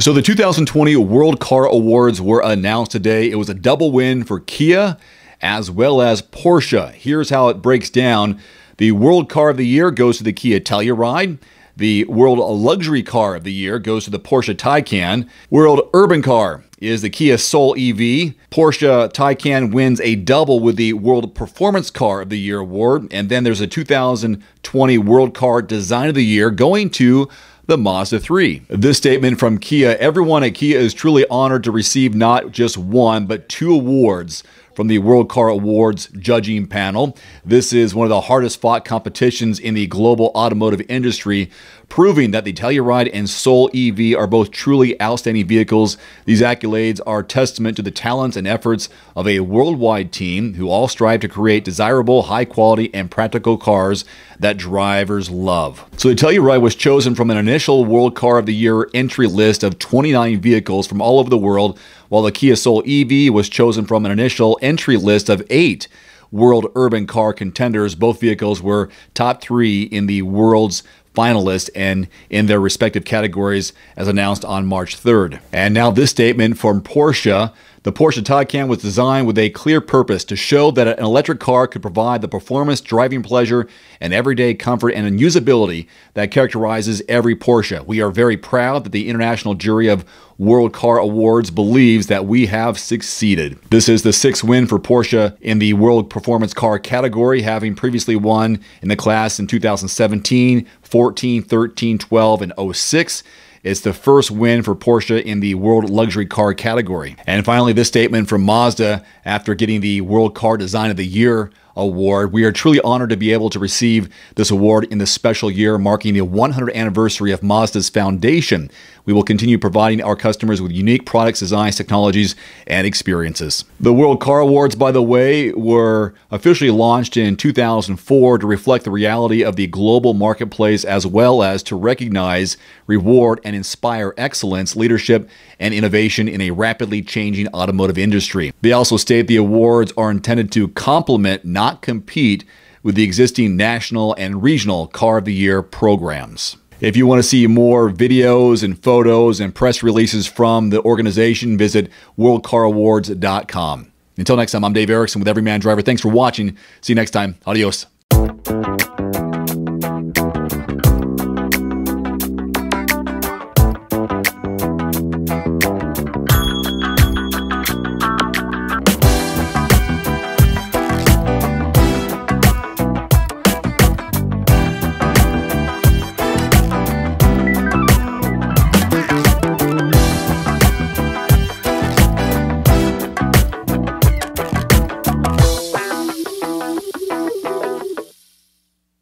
So the 2020 World Car Awards were announced today. It was a double win for Kia as well as Porsche. Here's how it breaks down. The World Car of the Year goes to the Kia Telluride. The World Luxury Car of the Year goes to the Porsche Taycan. World Urban Car is the Kia Soul EV. Porsche Taycan wins a double with the World Performance Car of the Year award. And then there's a 2020 World Car Design of the Year going to the Mazda 3. This statement from Kia everyone at Kia is truly honored to receive not just one, but two awards from the World Car Awards judging panel. This is one of the hardest fought competitions in the global automotive industry, proving that the Telluride and Soul EV are both truly outstanding vehicles. These accolades are testament to the talents and efforts of a worldwide team who all strive to create desirable, high quality, and practical cars that drivers love. So the Telluride was chosen from an initial World Car of the Year entry list of 29 vehicles from all over the world, while the Kia Soul EV was chosen from an initial entry list of eight World Urban Car contenders. Both vehicles were top three in the world's finalists and in their respective categories as announced on March 3rd. And now this statement from Porsche the Porsche Taycan was designed with a clear purpose to show that an electric car could provide the performance, driving pleasure, and everyday comfort and usability that characterizes every Porsche. We are very proud that the International Jury of World Car Awards believes that we have succeeded. This is the sixth win for Porsche in the World Performance Car category, having previously won in the class in 2017, 14, 13, 12, and 06. It's the first win for Porsche in the World Luxury Car category. And finally, this statement from Mazda after getting the World Car Design of the Year award. We are truly honored to be able to receive this award in this special year marking the 100th anniversary of Mazda's foundation. We will continue providing our customers with unique products, designs, technologies, and experiences. The World Car Awards, by the way, were officially launched in 2004 to reflect the reality of the global marketplace as well as to recognize, reward, and inspire excellence, leadership, and innovation in a rapidly changing automotive industry. They also state the awards are intended to complement, not compete, with the existing national and regional Car of the Year programs. If you want to see more videos and photos and press releases from the organization, visit worldcarawards.com. Until next time, I'm Dave Erickson with Everyman Driver. Thanks for watching. See you next time. Adios.